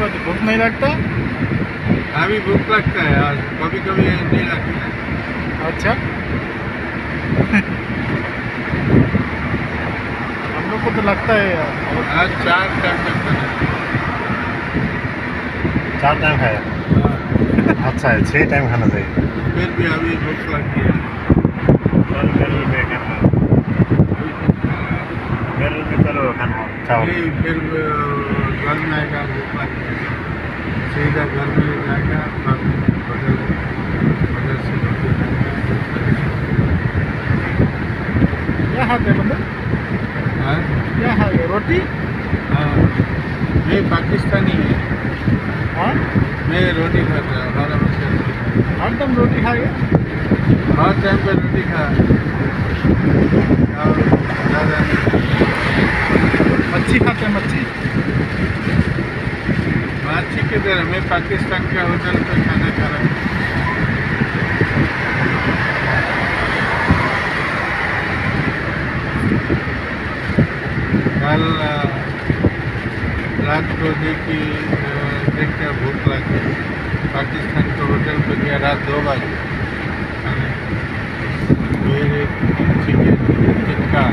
हूँ क्या बात है भूख नहीं लगता? अभी भूख लगता है आज। कभी कभी नहीं लगता अच्छा। हम लोग को तो लगता है यार। आज चार टाइम तक खाना चार टाइम खाया? हाँ, अच्छा है छः टाइम खाना चाहिए। फिर भी अभी भूख लगती है। नहीं फिर अ, घर में आएगा सीधा घर में ले जाएगा बदल बदल से क्या खाते हैं मतलब हाँ? क्या खाएगा रोटी? हाँ। मैं पाकिस्तानी है। हाँ? मैं रोटी खाता हूँ हमारा मछली रोटी खाता हूँ। हर दम रोटी खाएगा हर टाइम पर रोटी खा और ज़्यादा नहीं मच्छी खाते हैं मच्छी? माछी की तरह मैं पाकिस्तान के होटल पर खाना खा रहा कल रात को देखी देख के भूख लगी। पाकिस्तान के होटल पर गया रात दो बजे। फिर चिकन टिक्का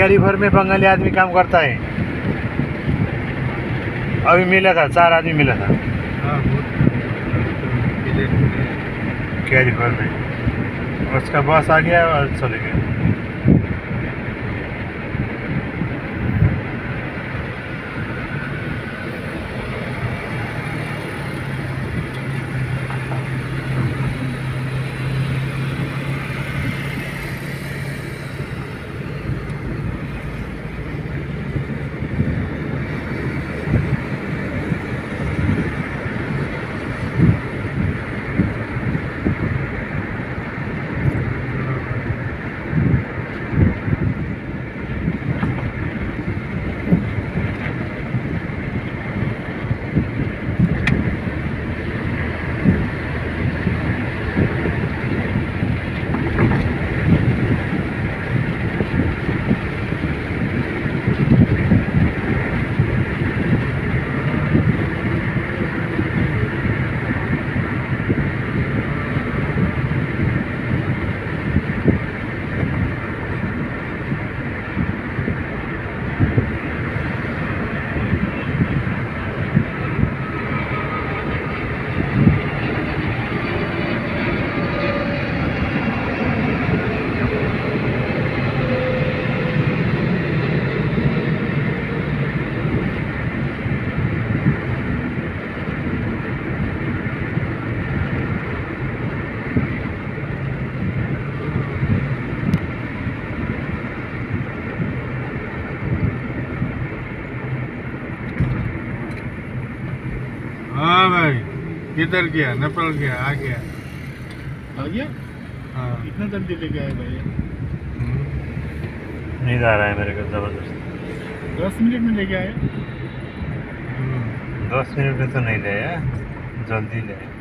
उधर कैरीफर में बंगाली आदमी काम करता है अभी मिला था चार आदमी मिला था. कैरी में कैरीफर में. उसका बस आ गया और चले गए। किधर गया? नेपाल गया आ गया। आ गया? हाँ। इतना जल्दी लेके आए भाई। हम्म। नींद आ रहा है मेरे को ज़बरदस्त। दस मिनट में लेके आए हम्म। दस मिनट में तो नहीं ले जल्दी ले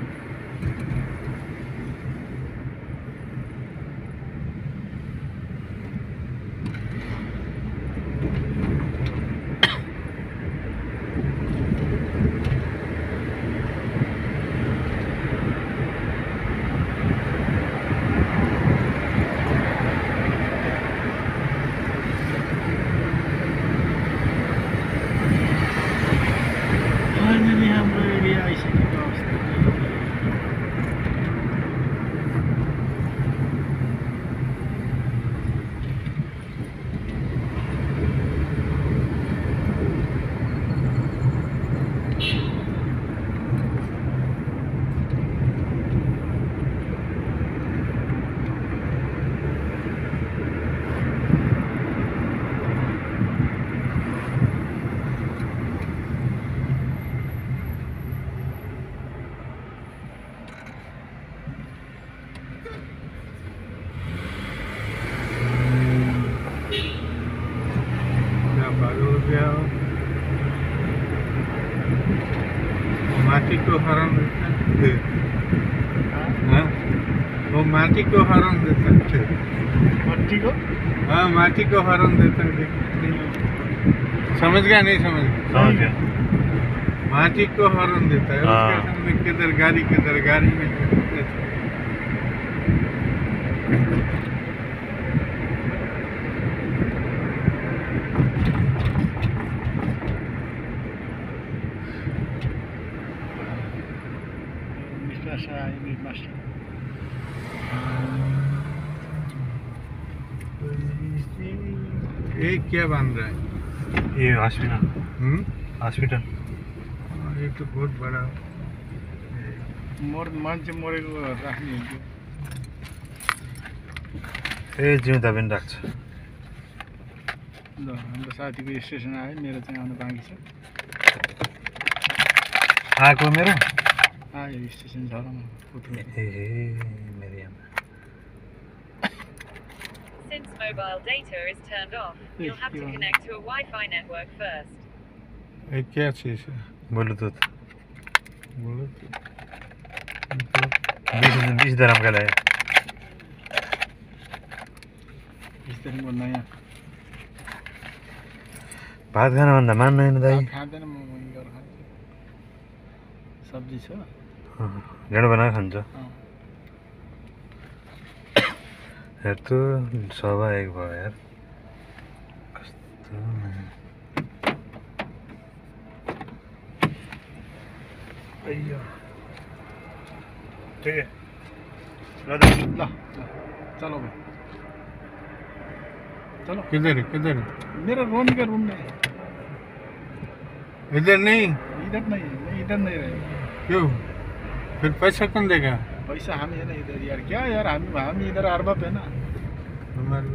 Vai, gente, gosta. माटी को हरण देता है। मट्टी को? हाँ माटी को हरण देता है। समझ गया नहीं समझ गया? समझ गया। माटी को हरण देता है। हाँ। उसके सामने किधर गाड़ी किधर गाड़ी में शाह इंग्लिश मास्टर। ये क्या बांध रहा है ये हॉस्पिटल हम्म? हॉस्पिटल ये तो बहुत बड़ा मर मान्छे मरेको राख्ने हुन्थ्यो ए जिउँदा पनि राख्छ ल हाम्रो साथीको स्टेसन आयो मेरो चाहिँ आउनु बाँकी छ आएको मेरो आयो स्टेसन छ र म पुग्नु ए mobile data is turned off, you'll have to connect to a Wi-Fi network first. ये क्या चीज़ है? ब्लुटुथ बोलो बिस बिस दरामका लागि बिस्तारै म नयाँ। भात खानुभन्दा मान्दैन दाइ खाँदैन म सब्ज़ी छ ढेँडो बनाएर खान्छ अँ। हेर्छु सभा एक भयो यार ठिकै त ल ल चलो चलो। किधर है किधर है? मेरा रोनी का रूम नहीं है। इधर नहीं? इधर नहीं इधर नहीं रहेगा। क्यों? फिर पैसा कौन देगा? पैसा हम है ना इधर यार क्या यार? हम हम इधर अरबब है ना हमारे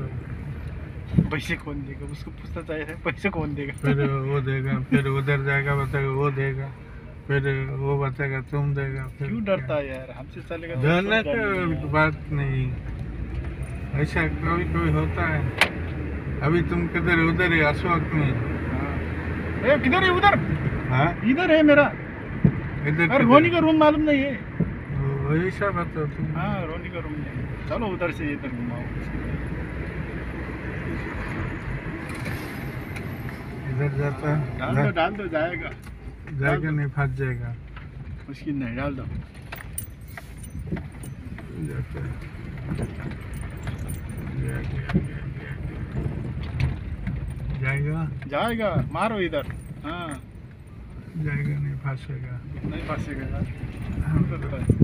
पैसे कौन देगा उसको पूछना चाहिए पैसे कौन देगा फिर वो देगा फिर उधर जाएगा बताएगा वो देगा फिर वो बताएगा तुम देगा फिर क्यों डरता है यार? हमसे चलेगा तो डरने डर का बात नहीं। ऐसा कभी कभी होता है। अभी तुम किधर उधर ही अशोक में। हाँ। किधर है उधर? हाँ? इधर है मेरा। इधर रोनी का रूम मालूम नहीं है। वही सब बताओ तुम हाँ रोनी का रूम चलो उधर से इधर घुमाओ इधर जाता है डाल दो डाल दो जाएगा जाएगा नहीं फंस जाएगा मुश्किल नहीं डाल दो जाता है। जाएगा जाएगा मारो इधर हाँ जाएगा नहीं फंसेगा नहीं फंसेगा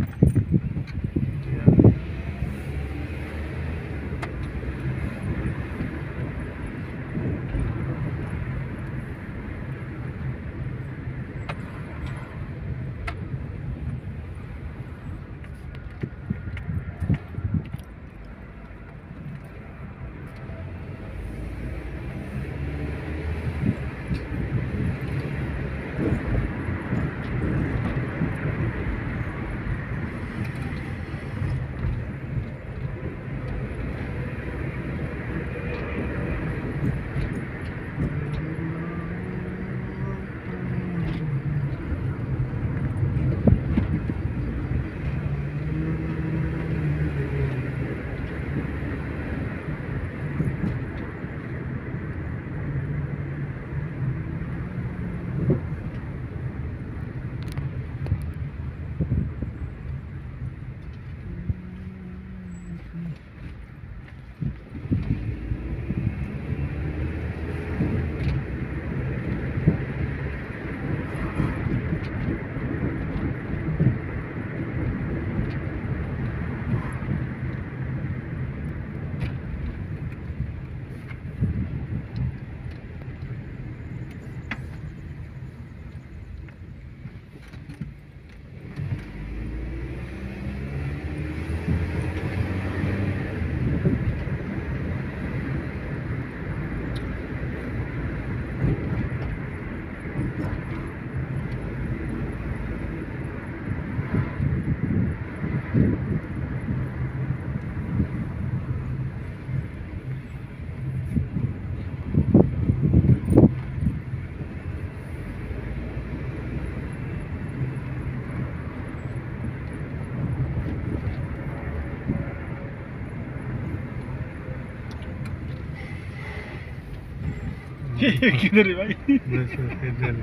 किधर है भाई बस इधर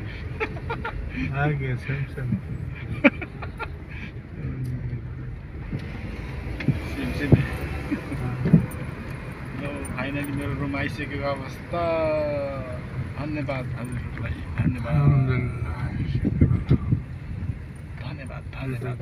आ गया फाइनली मेरो रुम आइसकेको अवस्था। धन्यवाद हजुरहरूलाई। धन्यवाद। धन्यवाद धन्यवाद